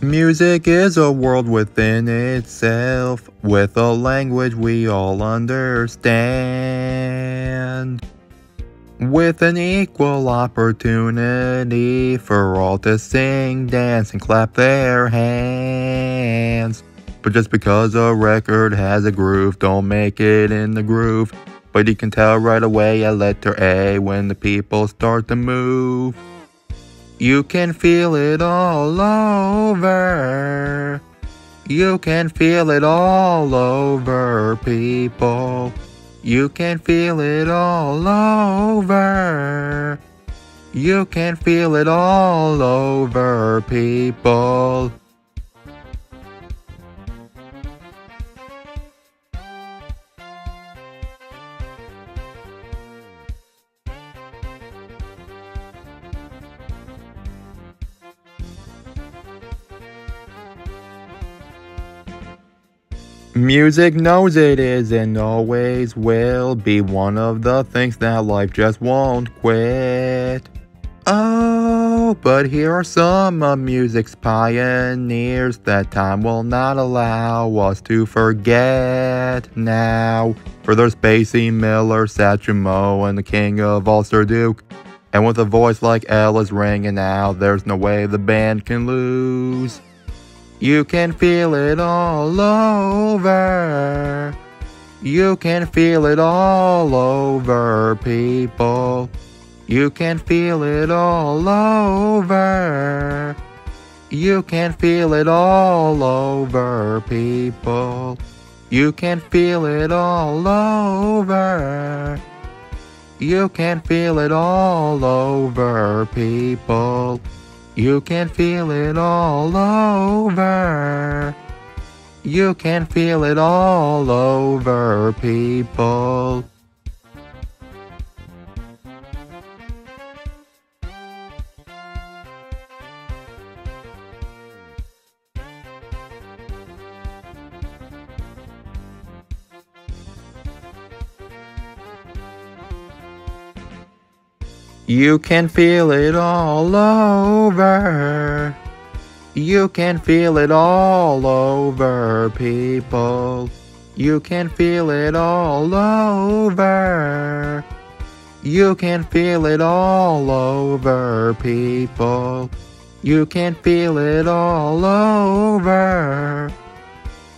Music is a world within itself, with a language we all understand. With an equal opportunity for all to sing, dance, and clap their hands. But just because a record has a groove, don't make it in the groove. But you can tell right away a letter A when the people start to move. You can feel it all over. You can feel it all over, people. You can feel it all over. You can feel it all over, people. Music knows it is and always will be one of the things that life just won't quit. Oh, but here are some of music's pioneers that time will not allow us to forget now. For there's Basie Miller, Satchmo, and the king of all Sir Duke. And with a voice like Ella's ringing out, there's no way the band can lose. You can feel it all over. You can feel it all over, people. You can feel it all over. You can feel it all over, people. You can feel it all over. You can feel it all over, people. You can feel it all over. You can feel it all over, people. You can feel it all over. You can feel it all over, people. You can feel it all over. You can feel it all over, people. You can feel it all over.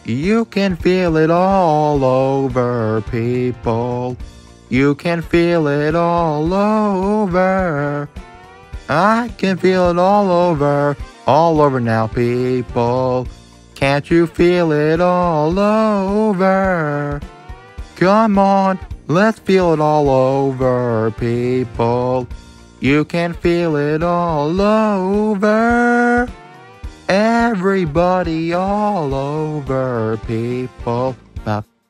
You can feel it all over, people. You can feel it all over. I can feel it all over, all over now, people. Can't you feel it all over? Come on, let's feel it all over, people. You can feel it all over. Everybody all over, people.